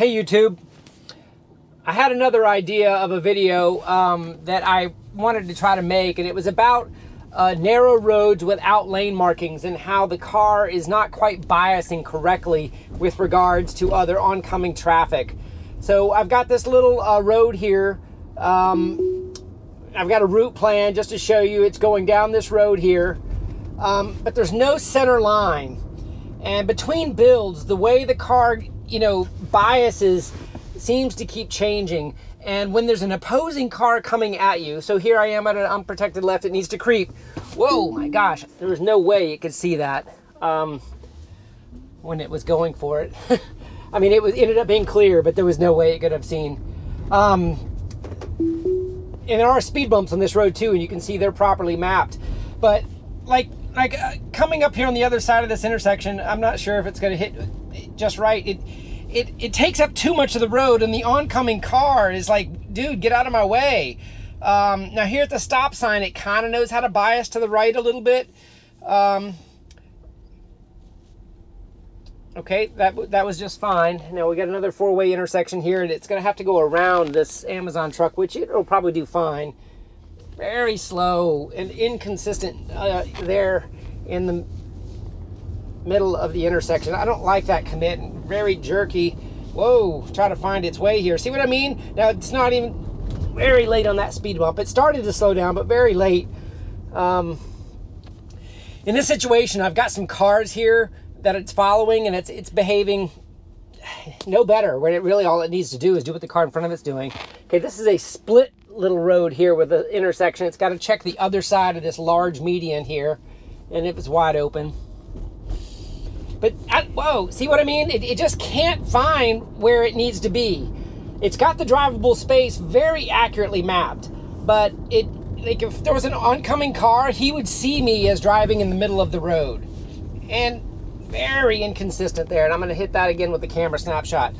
Hey YouTube. I had another idea of a video um, that I wanted to try to make, and it was about uh, narrow roads without lane markings and how the car is not quite biasing correctly with regards to other oncoming traffic. So I've got this little uh, road here. Um, I've got a route plan just to show you it's going down this road here, um, but there's no center line. And between builds, the way the car, you know, biases seems to keep changing. And when there's an opposing car coming at you, so here I am at an unprotected left, it needs to creep. Whoa, my gosh, there was no way it could see that um, when it was going for it. I mean, it was ended up being clear, but there was no way it could have seen. Um, and there are speed bumps on this road too, and you can see they're properly mapped. But like like uh, coming up here on the other side of this intersection, I'm not sure if it's going to hit just right. It it it takes up too much of the road, and the oncoming car is like, dude, get out of my way. Um, now here at the stop sign, it kind of knows how to bias to the right a little bit. Um, okay, that that was just fine. Now we got another four-way intersection here, and it's going to have to go around this Amazon truck, which it'll probably do fine. Very slow and inconsistent uh, there in the middle of the intersection. I don't like that commit. Very jerky. Whoa, try to find its way here. See what I mean? Now it's not even very late on that speed bump. It started to slow down, but very late. Um, in this situation, I've got some cars here that it's following, and it's it's behaving no better. When it really all it needs to do is do what the car in front of it's doing. Okay, this is a split little road here with the intersection. It's got to check the other side of this large median here, and if it's wide open. But I, whoa, see what I mean? It, it just can't find where it needs to be. It's got the drivable space very accurately mapped, but it like if there was an oncoming car, he would see me as driving in the middle of the road, and very inconsistent there. And I'm going to hit that again with the camera snapshot.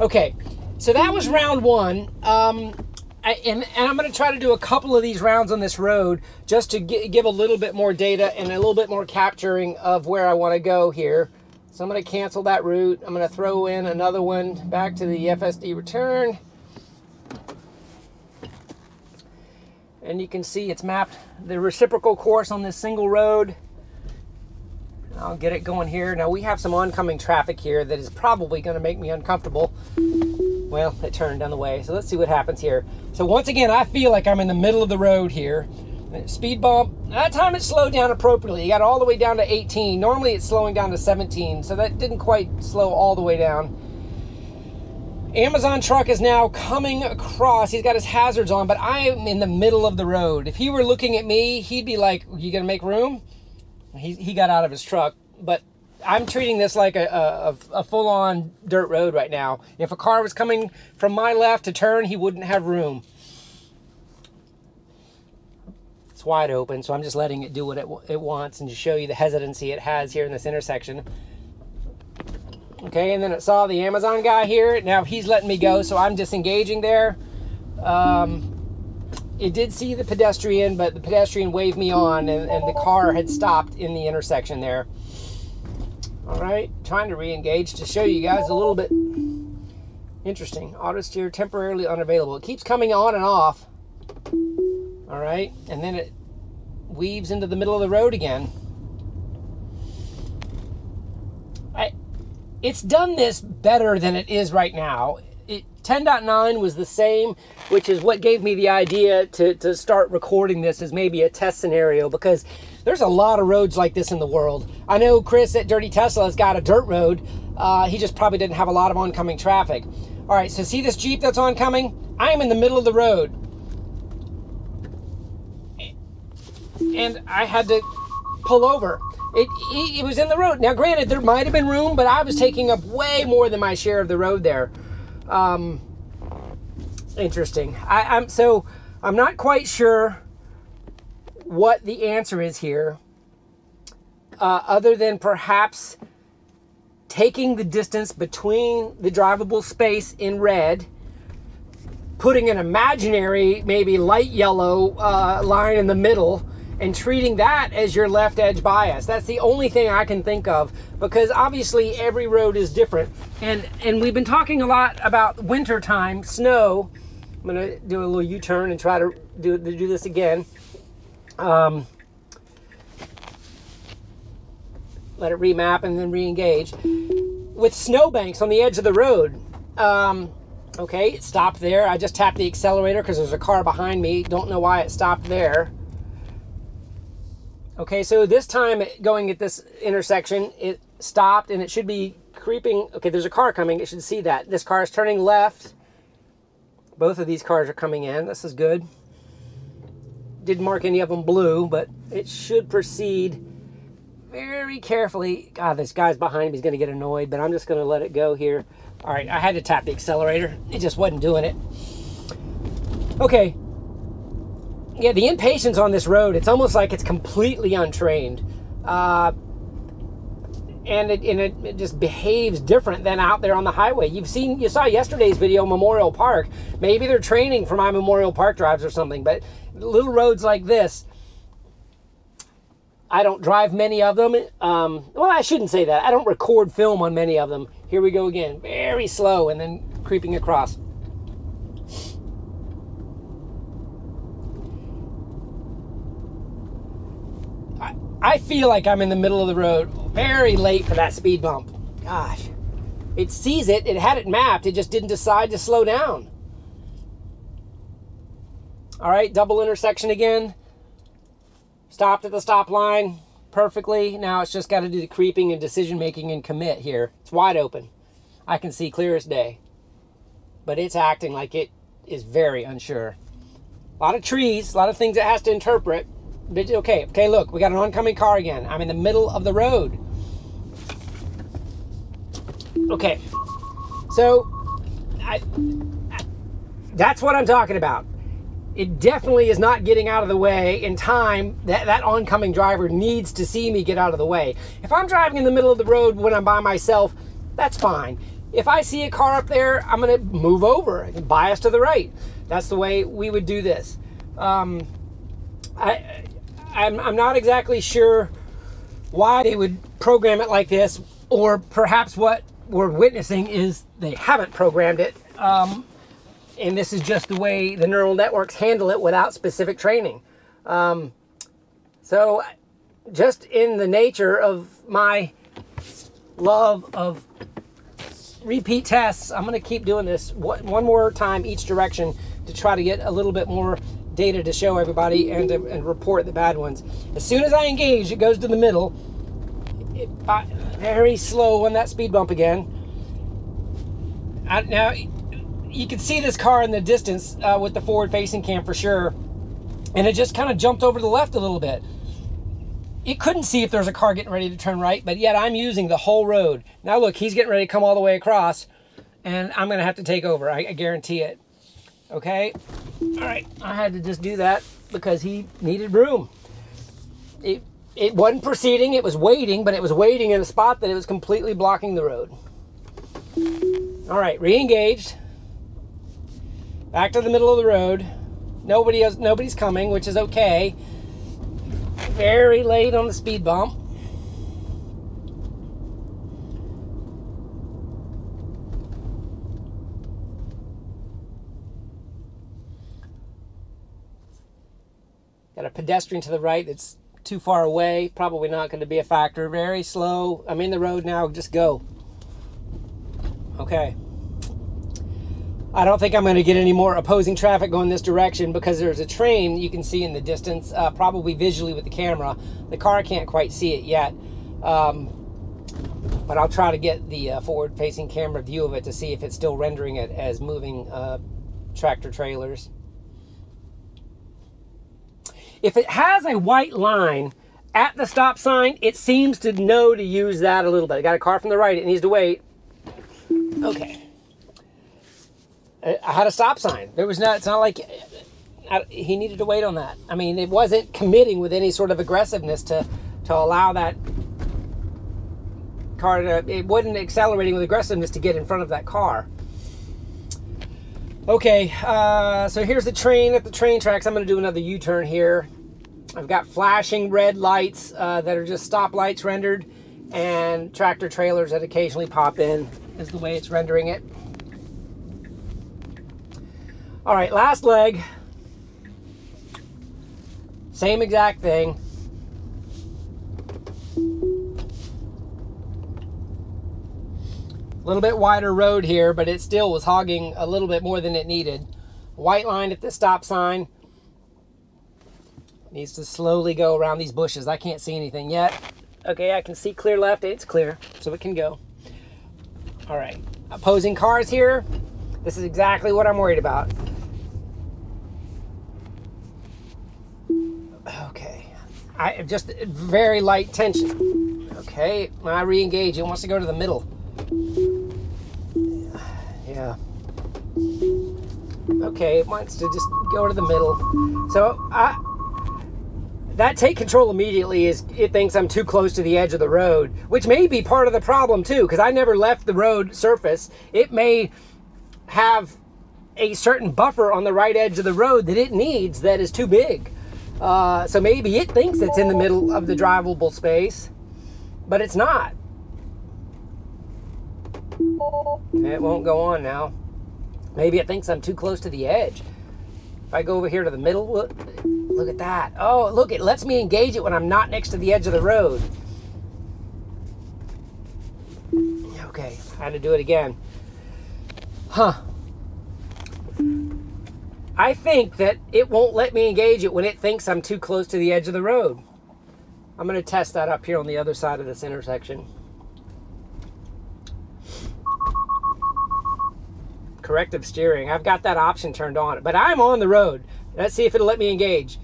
Okay, so that was round one. Um, I, and, and, I'm going to try to do a couple of these rounds on this road just to give a little bit more data and a little bit more capturing of where I want to go here. So I'm going to cancel that route. I'm going to throw in another one back to the FSD return. And you can see it's mapped the reciprocal course on this single road. I'll get it going here. Now we have some oncoming traffic here that is probably going to make me uncomfortable. Well, it turned down the way. So let's see what happens here. So once again, I feel like I'm in the middle of the road here. Speed bump. That time it slowed down appropriately. You got all the way down to 18. Normally it's slowing down to 17, so that didn't quite slow all the way down. Amazon truck is now coming across. He's got his hazards on, but I am in the middle of the road. If he were looking at me, he'd be like, "You gonna make room?" He he got out of his truck, but I'm treating this like a, a, a full-on dirt road right now. If a car was coming from my left to turn, he wouldn't have room. It's wide open, so I'm just letting it do what it, it wants and to show you the hesitancy it has here in this intersection. Okay, and then it saw the Amazon guy here. Now he's letting me go, so I'm disengaging there. Um, it did see the pedestrian, but the pedestrian waved me on, and, and the car had stopped in the intersection there. All right, trying to re-engage to show you guys a little bit interesting. Auto steer temporarily unavailable. It keeps coming on and off. All right, and then it weaves into the middle of the road again. I, it's done this better than it is right now. It, 10.9 was the same, which is what gave me the idea to, to start recording this as maybe a test scenario because there's a lot of roads like this in the world. I know Chris at Dirty Tesla has got a dirt road. Uh, he just probably didn't have a lot of oncoming traffic. All right, so see this Jeep that's oncoming? I am in the middle of the road. And I had to pull over. It, it, it, was in the road. Now, granted, there might have been room, but I was taking up way more than my share of the road there. Um, interesting. I, I'm so I'm not quite sure what the answer is here, uh, other than perhaps taking the distance between the drivable space in red, putting an imaginary, maybe light yellow uh, line in the middle and treating that as your left edge bias. That's the only thing I can think of because obviously every road is different. And and we've been talking a lot about winter time, snow. I'm gonna do a little U-turn and try to do to do this again. Um, let it remap and then re-engage. With snowbanks on the edge of the road, um, okay, it stopped there. I just tapped the accelerator because there's a car behind me. Don't know why it stopped there. Okay, so this time going at this intersection, it stopped and it should be creeping. Okay, there's a car coming. It should see that. This car is turning left. Both of these cars are coming in. This is good. Didn't mark any of them blue, but it should proceed very carefully. God, this guy's behind me. He's going to get annoyed, but I'm just going to let it go here. All right, I had to tap the accelerator. It just wasn't doing it. Okay, yeah, the impatience on this road, it's almost like it's completely untrained. Uh, and it, and it, it, just behaves different than out there on the highway. You've seen, you saw yesterday's video, Memorial Park. Maybe they're training for my Memorial Park drives or something, but little roads like this, I don't drive many of them. Um, well, I shouldn't say that. I don't record film on many of them. Here we go again, very slow, and then creeping across. I feel like I'm in the middle of the road, very late for that speed bump. Gosh. It sees it, it had it mapped, it just didn't decide to slow down. All right, double intersection again. Stopped at the stop line perfectly. Now it's just got to do the creeping and decision making and commit here. It's wide open. I can see clear as day. But it's acting like it is very unsure. A lot of trees, a lot of things it has to interpret okay, okay, look, we got an oncoming car again. I'm in the middle of the road. Okay, so I, I, that's what I'm talking about. It definitely is not getting out of the way in time. That, that oncoming driver needs to see me get out of the way. If I'm driving in the middle of the road when I'm by myself, that's fine. If I see a car up there, I'm going to move over and bias to the right. That's the way we would do this. Um, I, I'm, I'm not exactly sure why they would program it like this, or perhaps what we're witnessing is they haven't programmed it. Um, and this is just the way the neural networks handle it without specific training. Um, so, just in the nature of my love of repeat tests, I'm going to keep doing this one more time each direction to try to get a little bit more data to show everybody and, to, and report the bad ones. As soon as I engage, it goes to the middle. It, very slow on that speed bump again. I, now, you can see this car in the distance uh, with the forward facing cam for sure. And it just kind of jumped over to the left a little bit. It couldn't see if there's a car getting ready to turn right, but yet I'm using the whole road. Now look, he's getting ready to come all the way across and I'm gonna have to take over, I, I guarantee it. Okay, all right, I had to just do that because he needed room. It, it wasn't proceeding, it was waiting, but it was waiting in a spot that it was completely blocking the road. All right, re-engaged. Back to the middle of the road. Nobody has, nobody's coming, which is okay. Very late on the speed bump. Got a pedestrian to the right that's too far away. Probably not going to be a factor. Very slow. I'm in the road now. Just go. Okay. I don't think I'm going to get any more opposing traffic going this direction because there's a train you can see in the distance, uh, probably visually with the camera. The car can't quite see it yet. Um, but I'll try to get the uh, forward facing camera view of it to see if it's still rendering it as moving uh, tractor trailers. If it has a white line at the stop sign, it seems to know to use that a little bit. I got a car from the right, it needs to wait. Okay. I had a stop sign. There was not, it's not like I, he needed to wait on that. I mean, it wasn't committing with any sort of aggressiveness to, to allow that car to, it wasn't accelerating with aggressiveness to get in front of that car. Okay, uh, so here's the train at the train tracks. I'm going to do another U-turn here. I've got flashing red lights uh, that are just stop lights rendered and tractor trailers that occasionally pop in is the way it's rendering it. All right, last leg. Same exact thing. Little bit wider road here, but it still was hogging a little bit more than it needed. White line at the stop sign. Needs to slowly go around these bushes. I can't see anything yet. Okay, I can see clear left. It's clear, so it can go. All right, opposing cars here. This is exactly what I'm worried about. Okay, I just very light tension. Okay, I re-engage, it wants to go to the middle. Okay, it wants to just go to the middle. So I that take control immediately is it thinks I'm too close to the edge of the road, which may be part of the problem too, because I never left the road surface. It may have a certain buffer on the right edge of the road that it needs that is too big. Uh, so maybe it thinks it's in the middle of the drivable space, but it's not. It won't go on now. Maybe it thinks I'm too close to the edge. If I go over here to the middle, look, Look at that. Oh, look, it lets me engage it when I'm not next to the edge of the road. Okay, I had to do it again. Huh. I think that it won't let me engage it when it thinks I'm too close to the edge of the road. I'm going to test that up here on the other side of this intersection. Corrective steering. I've got that option turned on, but I'm on the road. Let's see if it'll let me engage.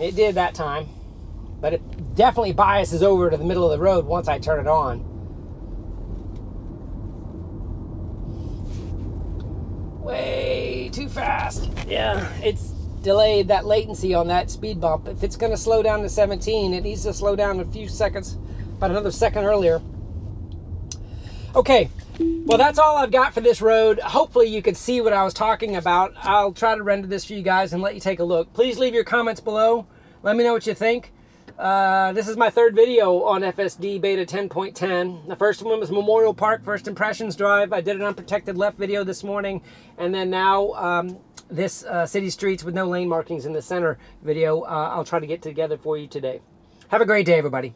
It did that time, but it definitely biases over to the middle of the road once I turn it on. Way too fast. Yeah, it's delayed that latency on that speed bump. If it's going to slow down to 17, it needs to slow down a few seconds, about another second earlier. Okay, well, that's all I've got for this road. Hopefully you could see what I was talking about. I'll try to render this for you guys and let you take a look. Please leave your comments below. Let me know what you think. Uh, this is my third video on FSD Beta 10.10. The first one was Memorial Park First Impressions Drive. I did an unprotected left video this morning. And then now um, this uh, City Streets with no lane markings in the center video, uh, I'll try to get together for you today. Have a great day, everybody.